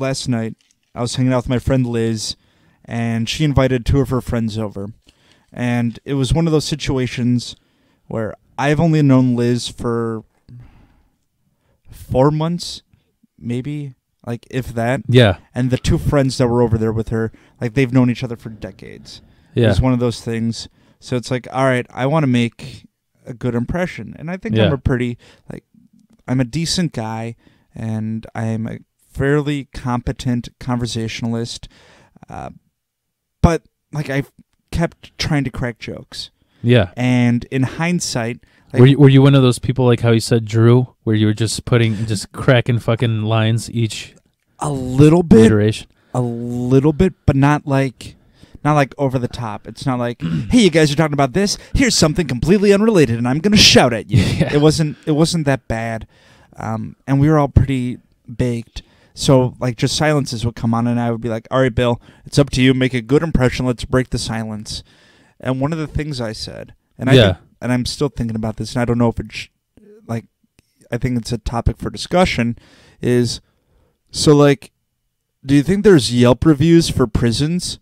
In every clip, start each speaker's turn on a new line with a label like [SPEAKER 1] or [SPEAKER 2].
[SPEAKER 1] Last night, I was hanging out with my friend Liz, and she invited two of her friends over. And it was one of those situations where I've only known Liz for four months, maybe, like if that.
[SPEAKER 2] Yeah.
[SPEAKER 1] And the two friends that were over there with her, like they've known each other for decades.
[SPEAKER 2] Yeah.
[SPEAKER 1] It's one of those things. So it's like, all right, I want to make a good impression, and I think
[SPEAKER 2] Yeah.
[SPEAKER 1] I'm a pretty like, I'm a decent guy, and I'm a fairly competent conversationalist. Uh, but like I kept trying to crack jokes,
[SPEAKER 2] Yeah.
[SPEAKER 1] and in hindsight, like,
[SPEAKER 2] were you, were you one of those people like how you said Drew, where you were just putting just cracking fucking lines each
[SPEAKER 1] a little bit,
[SPEAKER 2] iteration?
[SPEAKER 1] a little bit, but not like. Not like over the top. It's not like, hey, you guys are talking about this. Here's something completely unrelated, and I'm gonna shout at you.
[SPEAKER 2] Yeah.
[SPEAKER 1] It wasn't. It wasn't that bad, um, and we were all pretty baked. So like, just silences would come on, and I would be like, "All right, Bill, it's up to you. Make a good impression. Let's break the silence." And one of the things I said, and I
[SPEAKER 2] Yeah.
[SPEAKER 1] think, and I'm still thinking about this, and I don't know if it's like, I think it's a topic for discussion, is so like, do you think there's Yelp reviews for prisons?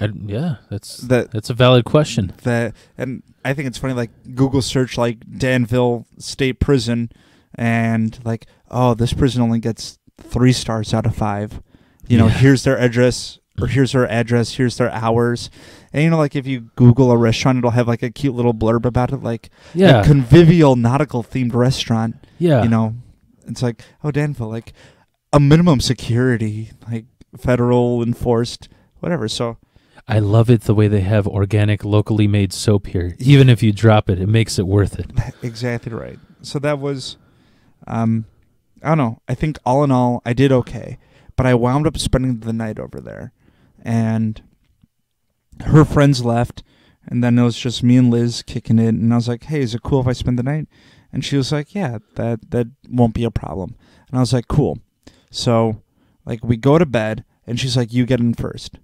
[SPEAKER 2] I, yeah, that's
[SPEAKER 1] That
[SPEAKER 2] that's a valid question.
[SPEAKER 1] that and I think it's funny like Google search like Danville State Prison and like oh this prison only gets 3 stars out of 5. You know,
[SPEAKER 2] Yeah.
[SPEAKER 1] here's their address or here's their address, here's their hours. And you know like if you Google a restaurant it'll have like a cute little blurb about it like
[SPEAKER 2] Yeah,
[SPEAKER 1] a convivial nautical themed restaurant,
[SPEAKER 2] yeah.
[SPEAKER 1] you know. It's like oh Danville like a minimum security like federal enforced whatever. So
[SPEAKER 2] I love it the way they have organic, locally made soap here. Even if you drop it, it makes it worth it.
[SPEAKER 1] exactly right. So that was, um, I don't know. I think all in all, I did okay, but I wound up spending the night over there, and her friends left, and then it was just me and Liz kicking it, and I was like, "Hey, is it cool if I spend the night?" And she was like, "Yeah, that that won't be a problem." And I was like, "Cool." So, like, we go to bed, and she's like, "You get in first.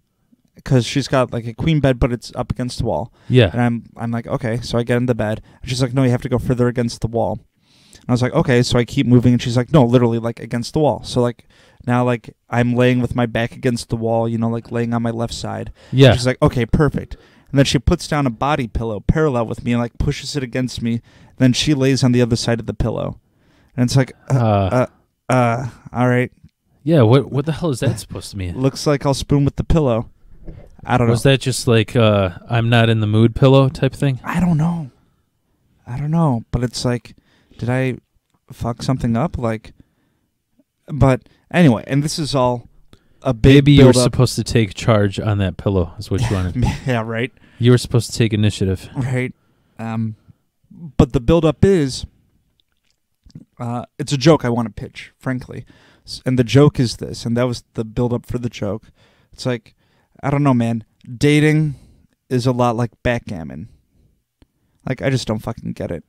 [SPEAKER 1] Because she's got like a queen bed, but it's up against the wall.
[SPEAKER 2] Yeah,
[SPEAKER 1] And I'm I'm like, okay, so I get in the bed. And she's like, no, you have to go further against the wall. And I was like, okay, so I keep moving and she's like, no, literally like against the wall. So like now like I'm laying with my back against the wall, you know, like laying on my left side.
[SPEAKER 2] yeah.
[SPEAKER 1] She's like, okay, perfect. And then she puts down a body pillow parallel with me and like pushes it against me. Then she lays on the other side of the pillow. And it's like, uh,
[SPEAKER 2] Uh,
[SPEAKER 1] uh, uh all right.
[SPEAKER 2] yeah. What what the hell is that supposed to mean?
[SPEAKER 1] Looks like I'll spoon with the pillow. I don't know.
[SPEAKER 2] Was that just like uh, I'm not in the mood pillow type thing?
[SPEAKER 1] I don't know. I don't know, but it's like, did I fuck something up? Like, but anyway, and this is all a big
[SPEAKER 2] Maybe you were
[SPEAKER 1] build-up.
[SPEAKER 2] supposed to take charge on that pillow. Is what you wanted.
[SPEAKER 1] yeah, right,
[SPEAKER 2] you were supposed to take initiative.
[SPEAKER 1] right. Um, but the build up is, uh, it's a joke I want to pitch, frankly, and the joke is this, and that was the build up for the joke. It's like, I don't know, man. Dating is a lot like backgammon. Like I just don't fucking get it.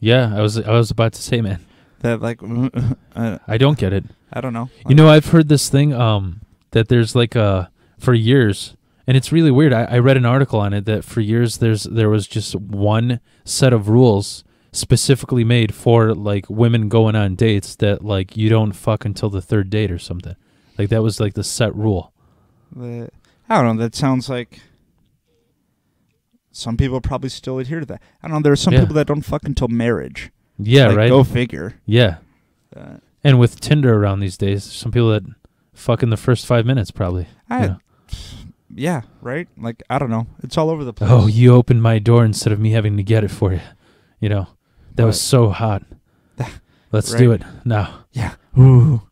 [SPEAKER 2] Yeah, I was I was about to say, man.
[SPEAKER 1] That like, uh,
[SPEAKER 2] I don't get it.
[SPEAKER 1] I don't know.
[SPEAKER 2] You know, I've heard this thing um that there's like a for years, and it's really weird. I, I read an article on it that for years there's there was just one set of rules specifically made for like women going on dates that like you don't fuck until the third date or something. Like that was like the set rule.
[SPEAKER 1] The, I don't know. That sounds like some people probably still adhere to that. I don't know. There are some
[SPEAKER 2] Yeah.
[SPEAKER 1] people that don't fuck until marriage.
[SPEAKER 2] Yeah,
[SPEAKER 1] Like,
[SPEAKER 2] right.
[SPEAKER 1] Go figure.
[SPEAKER 2] Yeah,
[SPEAKER 1] Uh,
[SPEAKER 2] and with Tinder around these days, some people that fuck in the first five minutes probably.
[SPEAKER 1] I,
[SPEAKER 2] you know.
[SPEAKER 1] yeah, right. Like I don't know. It's all over the place.
[SPEAKER 2] Oh, you opened my door instead of me having to get it for you. You know, that was so hot. Let's do it now.
[SPEAKER 1] yeah. Ooh.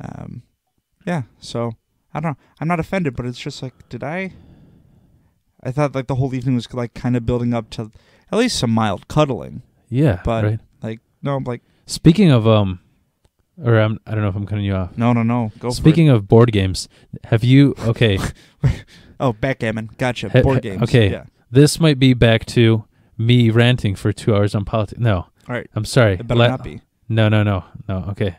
[SPEAKER 1] Um, yeah. So I don't know. I'm not offended, but it's just like, did I? I thought like the whole evening was like kind of building up to at least some mild cuddling.
[SPEAKER 2] Yeah,
[SPEAKER 1] But-
[SPEAKER 2] right.
[SPEAKER 1] Like no, I'm like
[SPEAKER 2] Speaking of um, or I'm, I don't know if I'm cutting you off.
[SPEAKER 1] no, no, no. Go
[SPEAKER 2] Speaking of board games, have you? Okay.
[SPEAKER 1] Oh, backgammon. Gotcha.
[SPEAKER 2] Ha-
[SPEAKER 1] Board games.
[SPEAKER 2] okay.
[SPEAKER 1] Yeah.
[SPEAKER 2] this might be back to me ranting for two hours on politics. No,
[SPEAKER 1] All right.
[SPEAKER 2] I'm sorry.
[SPEAKER 1] It better
[SPEAKER 2] Let-
[SPEAKER 1] not be.
[SPEAKER 2] No, no, no, no. Okay.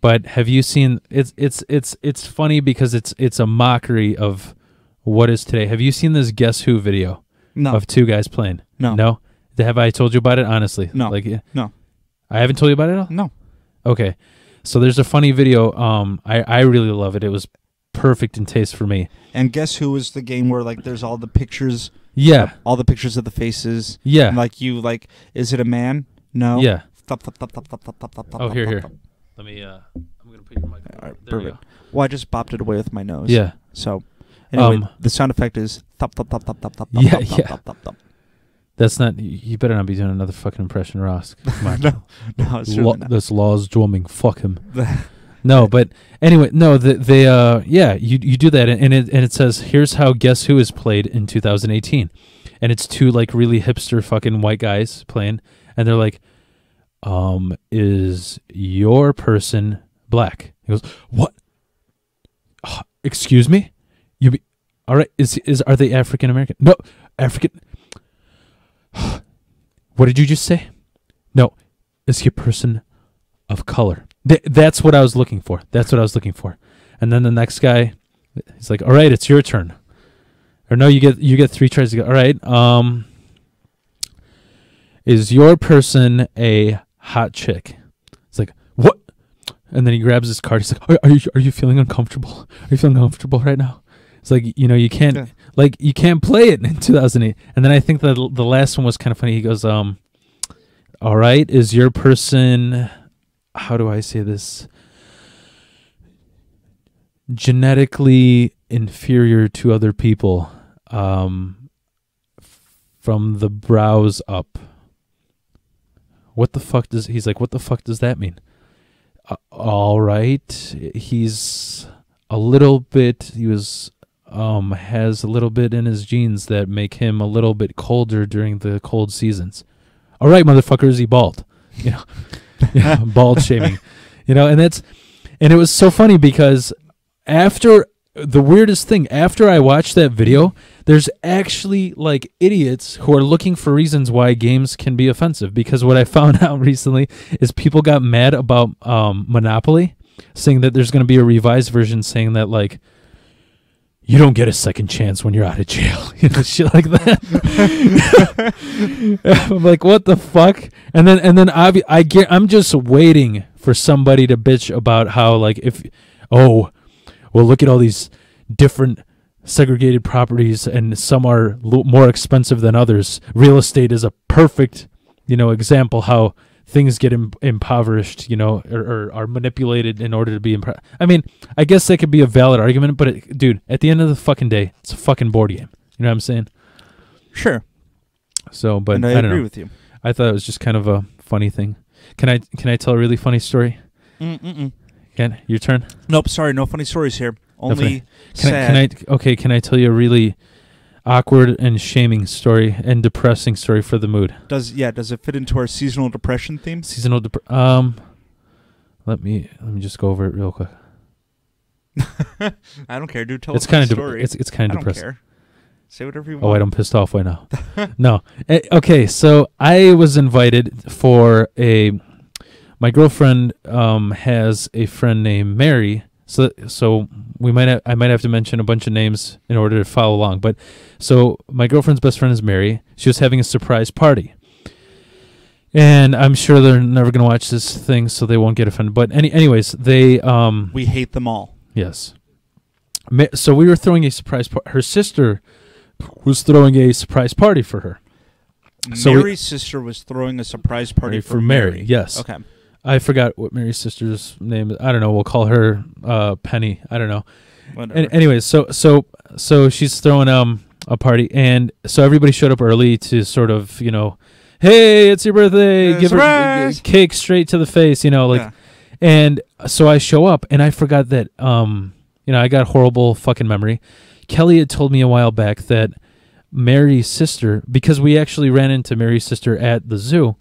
[SPEAKER 2] But have you seen? It's it's it's it's funny because it's it's a mockery of what is today. Have you seen this Guess Who video
[SPEAKER 1] No.
[SPEAKER 2] of two guys playing?
[SPEAKER 1] no.
[SPEAKER 2] No. Have I told you about it? Honestly,
[SPEAKER 1] No.
[SPEAKER 2] Like, yeah.
[SPEAKER 1] No.
[SPEAKER 2] I haven't told you about it at all.
[SPEAKER 1] No.
[SPEAKER 2] Okay. So there's a funny video. Um, I I really love it. It was perfect in taste for me.
[SPEAKER 1] And guess who is the game where like there's all the pictures,
[SPEAKER 2] Yeah.
[SPEAKER 1] all the pictures of the faces.
[SPEAKER 2] Yeah.
[SPEAKER 1] And, like you like, is it a man? No.
[SPEAKER 2] Yeah.
[SPEAKER 1] Thump, thump, thump, thump, thump, thump, thump, thump,
[SPEAKER 2] Oh, here,
[SPEAKER 1] thump,
[SPEAKER 2] here.
[SPEAKER 1] thump.
[SPEAKER 2] Let me. Uh, I'm gonna put your mic.
[SPEAKER 1] All right,
[SPEAKER 2] there you
[SPEAKER 1] perfect. Well, I just bopped it away with my nose.
[SPEAKER 2] Yeah.
[SPEAKER 1] So, anyway,
[SPEAKER 2] Um,
[SPEAKER 1] the sound effect is thump, thump, thump, thump, thump, thump,
[SPEAKER 2] Yeah,
[SPEAKER 1] thump, thump,
[SPEAKER 2] yeah.
[SPEAKER 1] thump, thump, thump.
[SPEAKER 2] That's not. You better not be doing another fucking impression, Ross. Come on.
[SPEAKER 1] no, no, it's
[SPEAKER 2] Lo-
[SPEAKER 1] really not.
[SPEAKER 2] this law's drumming. Fuck him. No, but anyway, no. The, they. Uh. Yeah. You you do that, and it and it says here's how Guess Who is played in 2018, and it's two like really hipster fucking white guys playing, and they're like, um, is your person black? He goes, what? "Ah, excuse me, you be all right? Is is are they African American? No, African. what did you just say? No, is he a person of color? Th- that's what I was looking for. That's what I was looking for. And then the next guy, he's like, "All right, it's your turn." Or no, you get you get three tries to go. All right. Um, is your person a hot chick? It's like what? And then he grabs his card. He's like, "Are, are you are you feeling uncomfortable? Are you feeling uncomfortable right now?" It's like you know you can't
[SPEAKER 1] Yeah.
[SPEAKER 2] like you can't play it in 2008. And then I think that the last one was kind of funny. He goes, um, all right, is your person, how do I say this? Genetically inferior to other people, um, from the brows up. What the fuck does he's like? What the fuck does that mean? Uh, all right, he's a little bit. He was um has a little bit in his genes that make him a little bit colder during the cold seasons. All right, motherfucker, is he bald? You know, yeah, bald shaming. You know, and that's and it was so funny because after the weirdest thing, after I watched that video, there's actually like idiots who are looking for reasons why games can be offensive. Because what I found out recently is people got mad about um, Monopoly, saying that there's going to be a revised version saying that like you don't get a second chance when you're out of jail, you know, shit like that. I'm like, what the fuck? And then and then obvi- I get, I'm just waiting for somebody to bitch about how like if oh well look at all these different segregated properties and some are lo- more expensive than others. Real estate is a perfect you know example how things get Im- impoverished, you know, or, or are manipulated in order to be. Impre- I mean, I guess that could be a valid argument, but it, dude, at the end of the fucking day, it's a fucking board game. You know what I'm saying?
[SPEAKER 1] Sure.
[SPEAKER 2] So, but
[SPEAKER 1] and I,
[SPEAKER 2] I, don't
[SPEAKER 1] agree
[SPEAKER 2] know.
[SPEAKER 1] with you.
[SPEAKER 2] I thought it was just kind of a funny thing. Can I can I tell a really funny story?
[SPEAKER 1] Mm-mm-mm.
[SPEAKER 2] Ken, your turn.
[SPEAKER 1] Nope. Sorry. No funny stories here. Only
[SPEAKER 2] Can. I, can I? Okay, can I tell you a really awkward and shaming story and depressing story for the mood?
[SPEAKER 1] Does yeah? Does it fit into our seasonal depression theme?
[SPEAKER 2] Seasonal dep- um. Let me let me just go over it real quick.
[SPEAKER 1] I don't care, dude. Tell
[SPEAKER 2] it's kind of de-
[SPEAKER 1] story.
[SPEAKER 2] it's it's kind
[SPEAKER 1] I
[SPEAKER 2] of
[SPEAKER 1] don't
[SPEAKER 2] depressing.
[SPEAKER 1] care. Say whatever you want.
[SPEAKER 2] Oh wait, I'm pissed off right now. no. Eh, Okay, so I was invited for a. My girlfriend um, has a friend named Mary. So so we might have, I might have to mention a bunch of names in order to follow along. But so my girlfriend's best friend is Mary. She was having a surprise party. And I'm sure they're never going to watch this thing, so they won't get offended. But any, anyways, they um,
[SPEAKER 1] We hate them all.
[SPEAKER 2] Yes. Ma- So we were throwing a surprise party. Her sister was throwing a surprise party for her. So we-
[SPEAKER 1] Mary's sister was throwing a surprise party
[SPEAKER 2] for Mary, yes.
[SPEAKER 1] Okay.
[SPEAKER 2] I forgot what Mary's sister's name is. I don't know. We'll call her uh, Penny. I don't know.
[SPEAKER 1] Whatever.
[SPEAKER 2] An- anyways, so so so she's throwing um a party, and so everybody showed up early to sort of you know, hey, it's your birthday, give her
[SPEAKER 1] surprise!
[SPEAKER 2] g- cake straight to the face, you know, like
[SPEAKER 1] Yeah.
[SPEAKER 2] And so I show up and I forgot that um you know, I got horrible fucking memory. Kelly had told me a while back that Mary's sister because we actually ran into Mary's sister at the zoo.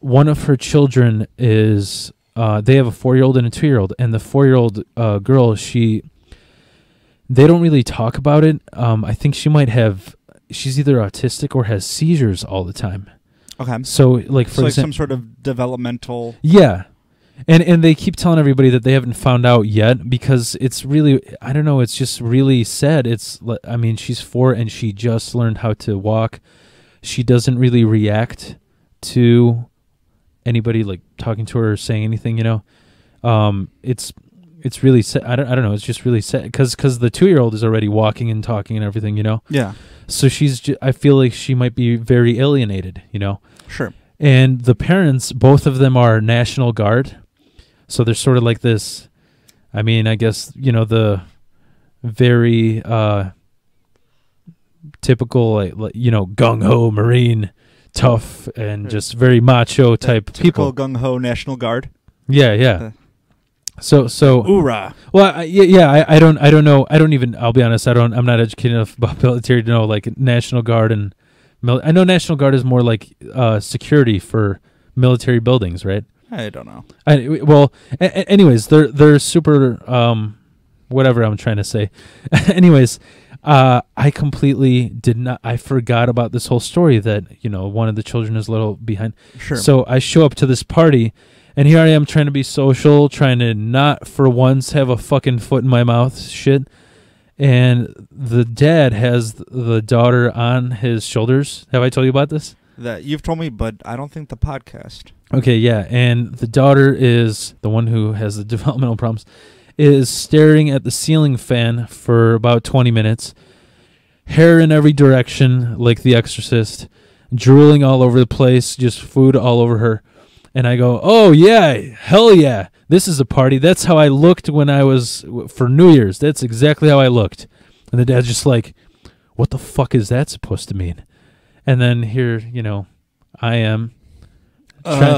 [SPEAKER 2] One of her children is uh they have a 4-year-old and a 2-year-old and the 4-year-old uh girl she they don't really talk about it. Um I think she might have she's either autistic or has seizures all the time.
[SPEAKER 1] Okay.
[SPEAKER 2] So like for
[SPEAKER 1] like
[SPEAKER 2] example
[SPEAKER 1] some sort of developmental.
[SPEAKER 2] yeah. and and they keep telling everybody that they haven't found out yet because it's really I don't know it's just really sad it's I mean she's 4 and she just learned how to walk she doesn't really react to anybody like talking to her or saying anything you know um it's it's really sad I don't, I don't know it's just really sad cuz cuz the 2-year-old is already walking and talking and everything you know
[SPEAKER 1] Yeah.
[SPEAKER 2] so she's ju- I feel like she might be very alienated you know
[SPEAKER 1] Sure.
[SPEAKER 2] and the parents both of them are national guard so they're sort of like this i mean i guess you know the very uh typical like, like, you know gung-ho marine tough and just very macho type people
[SPEAKER 1] gung ho National Guard.
[SPEAKER 2] yeah yeah
[SPEAKER 1] Uh,
[SPEAKER 2] so so
[SPEAKER 1] Hoorah.
[SPEAKER 2] well I, yeah yeah I, I don't i don't know i don't even i'll be honest i don't i'm not educated enough about military to know like national guard and mil- i know national guard is more like uh security for military buildings right
[SPEAKER 1] I don't know.
[SPEAKER 2] I, well, a- anyways, they're they're super. Um, whatever I'm trying to say. anyways, uh, I completely did not. I forgot about this whole story that you know one of the children is a little behind.
[SPEAKER 1] Sure.
[SPEAKER 2] So I show up to this party, and here I am trying to be social, trying to not for once have a fucking foot in my mouth, shit. And the dad has the daughter on his shoulders. Have I told you about this?
[SPEAKER 1] that you've told me, but I don't think the podcast.
[SPEAKER 2] Okay, yeah, and the daughter is the one who has the developmental problems is staring at the ceiling fan for about 20 minutes. Hair in every direction like the exorcist, drooling all over the place, just food all over her. And I go, "Oh yeah, hell yeah. This is a party. That's how I looked when I was for New Year's. That's exactly how I looked." And the dad's just like, "What the fuck is that supposed to mean?" And then here, you know, I am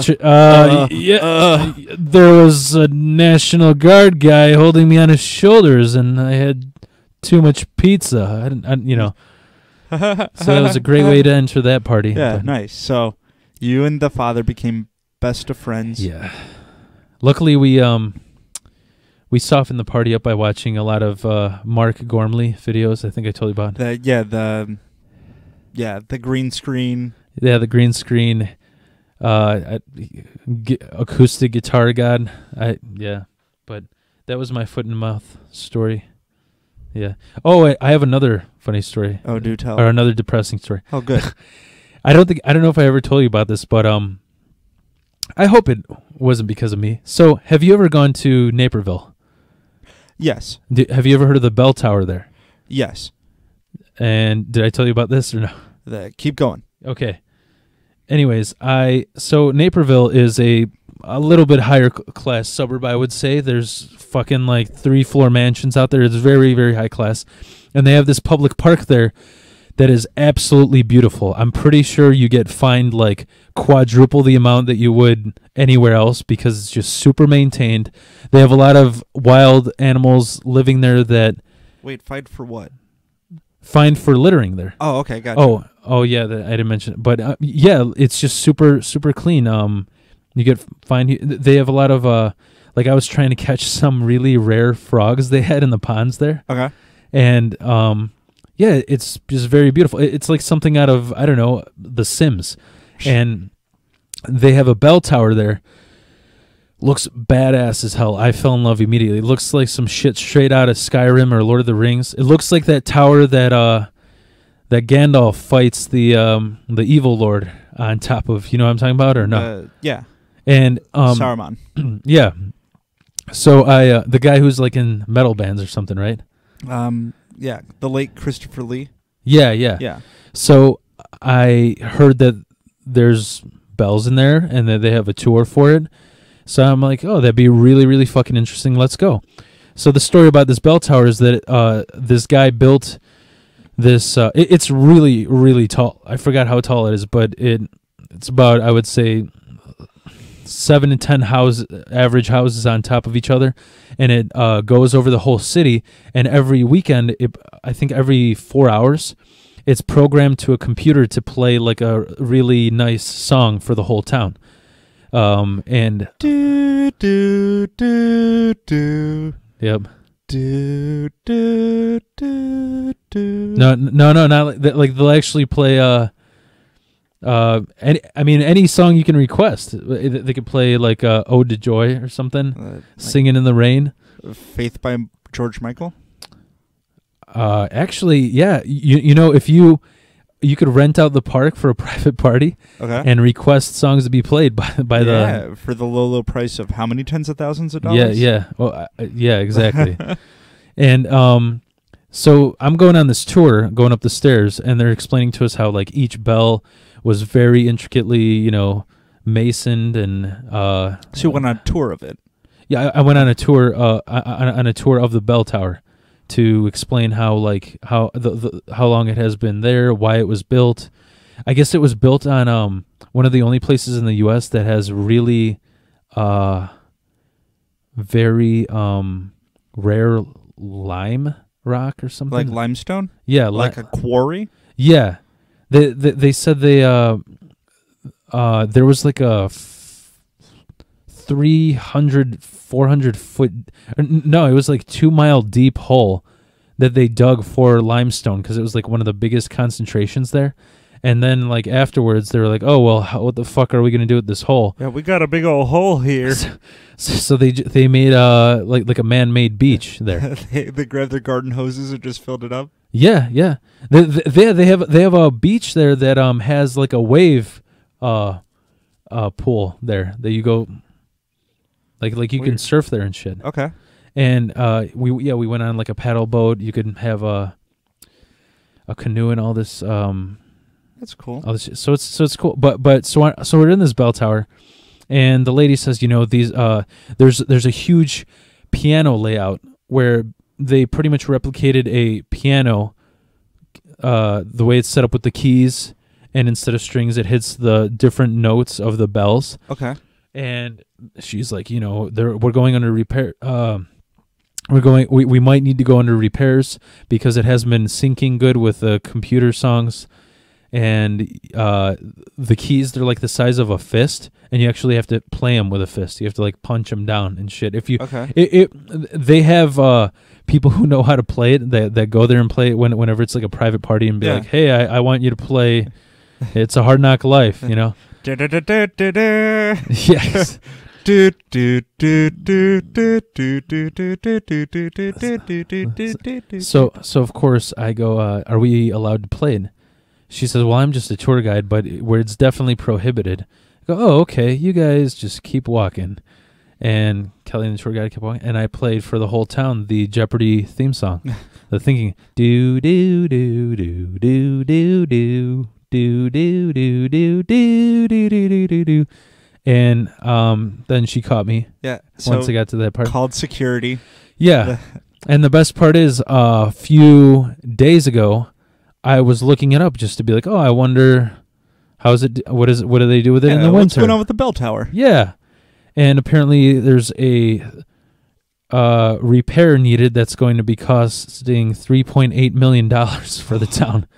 [SPEAKER 2] Tr- uh,
[SPEAKER 1] uh,
[SPEAKER 2] yeah,
[SPEAKER 1] uh.
[SPEAKER 2] there was a National Guard guy holding me on his shoulders, and I had too much pizza. I didn't, I, you know. So that was a great way to enter that party.
[SPEAKER 1] Yeah,
[SPEAKER 2] but-
[SPEAKER 1] nice. So you and the father became best of friends.
[SPEAKER 2] Yeah. Luckily, we um we softened the party up by watching a lot of uh, Mark Gormley videos. I think I told you about.
[SPEAKER 1] The yeah the yeah the green screen.
[SPEAKER 2] Yeah, the green screen, uh, I- gu- acoustic guitar god. I yeah, but that was my foot in the mouth story. Yeah. Oh, I, I have another funny story.
[SPEAKER 1] Oh, do tell.
[SPEAKER 2] Or another depressing story.
[SPEAKER 1] Oh, good.
[SPEAKER 2] I don't think I don't know if I ever told you about this, but um, I hope it wasn't because of me. So, have you ever gone to Naperville?
[SPEAKER 1] yes.
[SPEAKER 2] D have you ever heard of the bell tower there?
[SPEAKER 1] Yes.
[SPEAKER 2] And did I tell you about this or no?
[SPEAKER 1] The, keep going.
[SPEAKER 2] Okay. Anyways, I so Naperville is a a little bit higher class suburb, I would say. There's fucking like three floor mansions out there. It's very very high class, and they have this public park there that is absolutely beautiful. I'm pretty sure you get fined like quadruple the amount that you would anywhere else because it's just super maintained. They have a lot of wild animals living there that
[SPEAKER 1] Wait, fight for what? fined
[SPEAKER 2] for littering there.
[SPEAKER 1] Oh, okay, gotcha.
[SPEAKER 2] Oh, oh yeah, that, I didn't mention it, but uh, yeah, it's just super super clean. Um, you get fine. They have a lot of uh, like I was trying to catch some really rare frogs they had in the ponds there,
[SPEAKER 1] okay.
[SPEAKER 2] and um, yeah, it's just very beautiful. It's like something out of I don't know The Sims, and they have a bell tower there. Looks badass as hell. I fell in love immediately. Looks like some shit straight out of Skyrim or Lord of the Rings. It looks like that tower that uh that Gandalf fights the um the evil lord on top of. You know what I'm talking about or no?
[SPEAKER 1] Uh, yeah.
[SPEAKER 2] and um
[SPEAKER 1] Saruman.
[SPEAKER 2] yeah. So I uh, the guy who's like in metal bands or something, right?
[SPEAKER 1] Um. Yeah. The late Christopher Lee.
[SPEAKER 2] Yeah, yeah.
[SPEAKER 1] Yeah.
[SPEAKER 2] So I heard that there's bells in there and that they have a tour for it. So I'm like, oh, that'd be really, really fucking interesting. Let's go. So the story about this bell tower is that uh, this guy built this. Uh, it, it's really, really tall. I forgot how tall it is, but it it's about I would say seven to ten house average houses on top of each other, and it uh, goes over the whole city. And every weekend, it, I think every four hours, it's programmed to a computer to play like a really nice song for the whole town. Um, and
[SPEAKER 1] Do do do do
[SPEAKER 2] yep.
[SPEAKER 1] do do do do.
[SPEAKER 2] No, no, no, not like that. Like they'll actually play. Uh, Uh, any, I mean, any song you can request. Uh, They could play like uh, "Ode to Joy" or something,
[SPEAKER 1] Uh, like
[SPEAKER 2] "Singing in the Rain."
[SPEAKER 1] Faith by George Michael.
[SPEAKER 2] Uh, actually, yeah, you you know if you you could rent out the park for a private party
[SPEAKER 1] Okay.
[SPEAKER 2] and request songs to be played by by the
[SPEAKER 1] for the low, low price of how many tens of thousands of dollars?
[SPEAKER 2] yeah yeah, well uh, yeah exactly and um so i'm going on this tour going up the stairs and they're explaining to us how like each bell was very intricately you know masoned and uh
[SPEAKER 1] So you went on a tour of it.
[SPEAKER 2] yeah i, I went on a tour uh on, on a tour of the bell tower to explain how like how the, the how long it has been there why it was built i guess it was built on um one of the only places in the us that has really uh very um rare lime rock or something
[SPEAKER 1] Like limestone?
[SPEAKER 2] yeah li-
[SPEAKER 1] Like a quarry?
[SPEAKER 2] yeah they, they they said they uh uh there was like a f- 300 400 foot no it was like 2 mile deep hole that they dug for limestone cuz it was like one of the biggest concentrations there and then like afterwards they were like oh well how, what the fuck are we going to do with this hole
[SPEAKER 1] Yeah, we got a big old hole here.
[SPEAKER 2] so, so they they made uh like like a man-made beach there
[SPEAKER 1] they, they grabbed their garden hoses and just filled it up.
[SPEAKER 2] Yeah, yeah. They, they they have they have a beach there that um has like a wave uh uh pool there that you go like like you can surf there and shit.
[SPEAKER 1] Okay.
[SPEAKER 2] And uh we yeah, we went on like a paddle boat. You could have a a canoe and all this um
[SPEAKER 1] That's cool.
[SPEAKER 2] shit. so it's so it's cool. But but so I, so we're in this bell tower and the lady says, you know, these uh there's there's a huge piano layout where they pretty much replicated a piano uh the way it's set up with the keys and instead of strings it hits the different notes of the bells
[SPEAKER 1] Okay.
[SPEAKER 2] and she's like you know there we're going under repair um we're going we, we might need to go under repairs because it hasn't been syncing good with the computer songs and uh the keys they're like the size of a fist and you actually have to play them with a fist you have to like punch them down and shit if you
[SPEAKER 1] Okay.
[SPEAKER 2] it, it they have uh people who know how to play it that that go there and play it when whenever it's like a private party and be
[SPEAKER 1] Yeah.
[SPEAKER 2] like hey I, I want you to play it's a hard knock life you know yes
[SPEAKER 1] du- du- du- du- du- du- du- du- du- du- du- du- du- du- du-
[SPEAKER 2] So so of course I go, uh, are we allowed to play it? She says, well, I'm just a tour guide, but where it's definitely prohibited. I go, oh, okay, you guys just keep walking. And Kelly and the tour guide kept walking, and I played for the whole town the Jeopardy theme song, the thinking do do do do do do do do do do do do do do do do do. And um, then she caught me
[SPEAKER 1] Yeah.
[SPEAKER 2] once I got to that part.
[SPEAKER 1] called security.
[SPEAKER 2] Yeah. And the best part is, uh, a few days ago, I was looking it up just to be like, oh, I wonder how's it? What is it? What do they do with it in the
[SPEAKER 1] what's
[SPEAKER 2] winter?
[SPEAKER 1] going on with the bell tower?
[SPEAKER 2] yeah, and apparently there's a uh, repair needed that's going to be costing three point eight million dollars for the town.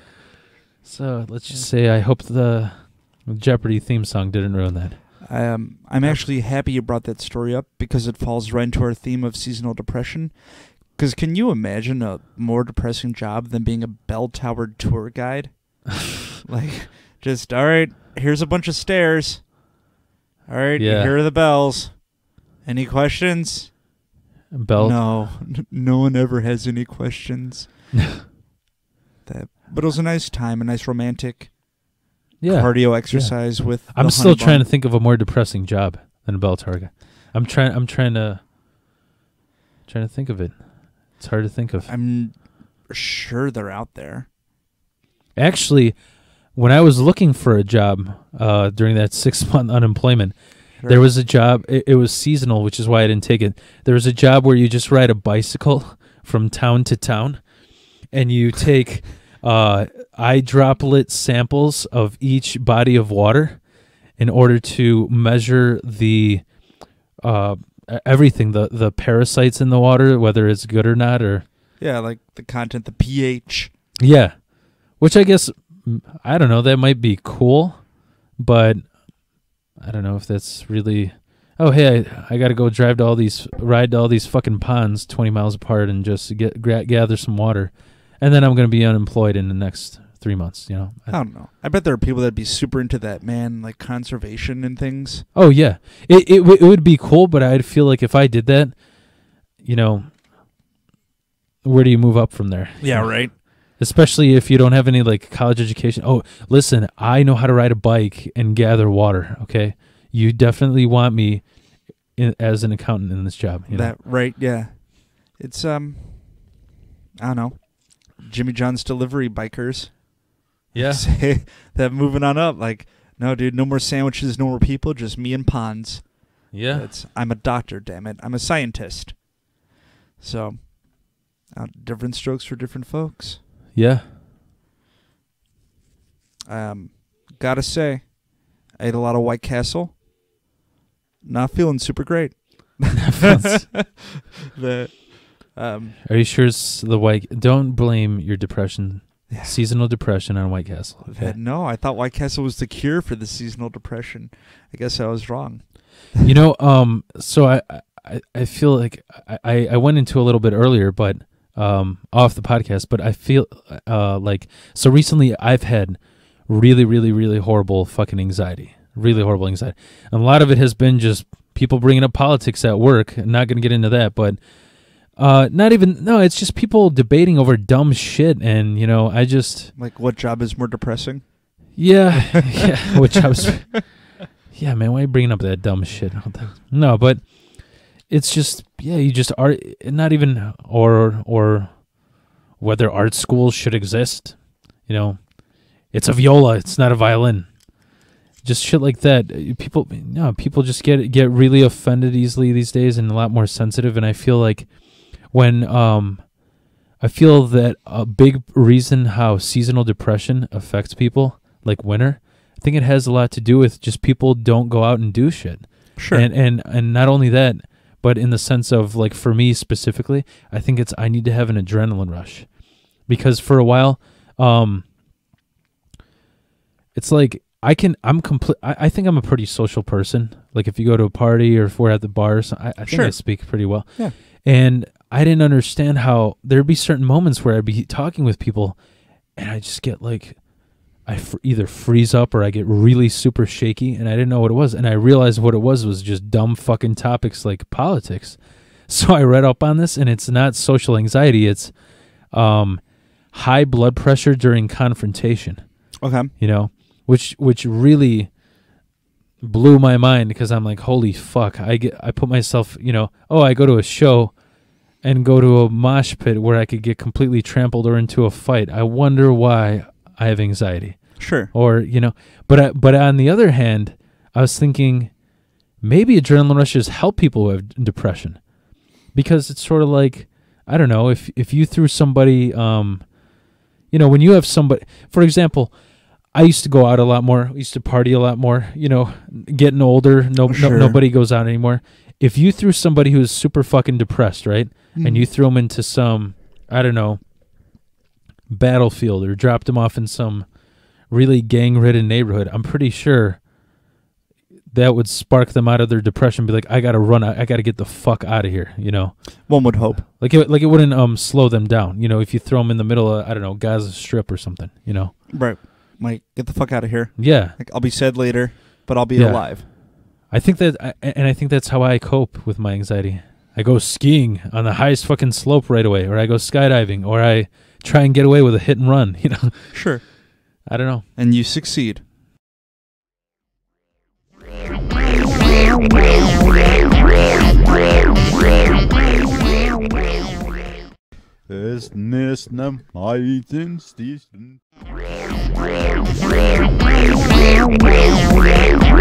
[SPEAKER 2] So let's just say I hope the Jeopardy theme song didn't ruin that.
[SPEAKER 1] Um, I'm actually happy you brought that story up because it falls right into our theme of seasonal depression. Because can you imagine a more depressing job than being a bell tower tour guide? like, just all right. Here's a bunch of stairs. All right,
[SPEAKER 2] Yeah.
[SPEAKER 1] here are the bells. Any questions?
[SPEAKER 2] Bell.
[SPEAKER 1] No, no one ever has any questions. that, but it was a nice time, a nice romantic
[SPEAKER 2] Yeah.
[SPEAKER 1] cardio exercise with.
[SPEAKER 2] I'm still trying to think of a more depressing job than a bell tower guy. I'm trying. I'm trying to. Trying to think of it. It's hard to think of.
[SPEAKER 1] I'm sure they're out there.
[SPEAKER 2] Actually, when I was looking for a job uh, during that six month unemployment, there was a job. It, it was seasonal, which is why I didn't take it. There was a job where you just ride a bicycle from town to town, and you take uh, eye droplet samples of each body of water in order to measure the uh, everything the the parasites in the water, whether it's good or not, or
[SPEAKER 1] yeah, like the content, the pH.
[SPEAKER 2] yeah, which I guess I don't know. That might be cool, but I don't know if that's really. Oh hey, I, I got to go drive to all these, ride to all these fucking ponds twenty miles apart, and just get gather some water, and then I'm gonna be unemployed in the next three months. You know.
[SPEAKER 1] I don't know. I bet there are people that'd be super into that, man, like conservation and things.
[SPEAKER 2] Oh yeah, it it, w- it would be cool, but I'd feel like if I did that, you know, where do you move up from there?
[SPEAKER 1] Yeah, right.
[SPEAKER 2] Especially if you don't have any like college education. Oh, listen, I know how to ride a bike and gather water. Okay, you definitely want me in, as an accountant in this job. You know?
[SPEAKER 1] That right, yeah. It's um I don't know. Jimmy John's delivery bikers.
[SPEAKER 2] Yeah,
[SPEAKER 1] Say that moving on up, like, no dude, no more sandwiches, no more people, just me and ponds.
[SPEAKER 2] yeah.
[SPEAKER 1] It's I'm a doctor, damn it. I'm a scientist. So uh, different strokes for different folks.
[SPEAKER 2] Yeah.
[SPEAKER 1] Um gotta say, I ate a lot of White Castle. Not feeling super great. the um
[SPEAKER 2] Are you sure it's the white? Don't blame your depression,
[SPEAKER 1] Yeah.
[SPEAKER 2] seasonal depression, on White Castle. Okay.
[SPEAKER 1] No, I thought White Castle was the cure for the seasonal depression. I guess I was wrong.
[SPEAKER 2] you know, um, so I, I, I feel like I, I went into a little bit earlier, but um, off the podcast, but I feel uh like so recently I've had really, really, really horrible fucking anxiety, really horrible anxiety, and a lot of it has been just people bringing up politics at work. I'm not gonna get into that, but. Uh, not even no. It's just people debating over dumb shit, and you know, I just
[SPEAKER 1] Like, what job is more depressing?
[SPEAKER 2] yeah, yeah. Which I was, yeah, man. Why are you bringing up that dumb shit? No, but it's just yeah. You just art, not even or or whether art schools should exist. You know, it's a viola. It's not a violin. Just shit like that. Uh, People, no, people just get get really offended easily these days, and a lot more sensitive. And I feel like when um I feel that a big reason how seasonal depression affects people, like winter, I think it has a lot to do with just people don't go out and do shit.
[SPEAKER 1] Sure.
[SPEAKER 2] And and and not only that, but in the sense of like for me specifically, I think it's I need to have an adrenaline rush. Because for a while, um it's like I can I'm complete I, I think I'm a pretty social person. Like if you go to a party or if we're at the bars, I, I think I speak pretty well.
[SPEAKER 1] Yeah.
[SPEAKER 2] And I didn't understand how there'd be certain moments where I'd be talking with people and I just get like I fr- either freeze up or I get really super shaky and I didn't know what it was and I realized what it was was just dumb fucking topics like politics. So I read up on this and it's not social anxiety, it's um high blood pressure during confrontation
[SPEAKER 1] okay.
[SPEAKER 2] you know, which which really blew my mind because I'm like, holy fuck! I get I put myself, you know, oh, I go to a show and go to a mosh pit where I could get completely trampled or into a fight. I wonder why I have anxiety,
[SPEAKER 1] Sure.
[SPEAKER 2] or you know, but I, but on the other hand, I was thinking maybe adrenaline rushes help people who have depression because it's sort of like I don't know if if you threw somebody um you know when you have somebody for example I used to go out a lot more I used to party a lot more you know getting older no, no nobody goes out anymore if you threw somebody who's super fucking depressed right and you threw them into some I don't know battlefield or dropped them off in some really gang ridden neighborhood I'm pretty sure that would spark them out of their depression be like I got to run I, I got to get the fuck out of here you know
[SPEAKER 1] one would hope.
[SPEAKER 2] like it, like it wouldn't um slow them down. You know, if you throw them in the middle of I don't know Gaza Strip or something. You know.
[SPEAKER 1] Right. Like, get the fuck out of here.
[SPEAKER 2] Yeah,
[SPEAKER 1] Like, I'll be sad later, but I'll be
[SPEAKER 2] Yeah.
[SPEAKER 1] alive.
[SPEAKER 2] I think that, I, and I think that's how I cope with my anxiety. I go skiing on the highest fucking slope right away, or I go skydiving, or I try and get away with a hit and run. You know,
[SPEAKER 1] Sure.
[SPEAKER 2] I don't know.
[SPEAKER 1] And you succeed.
[SPEAKER 3] Es nästan majten stisen.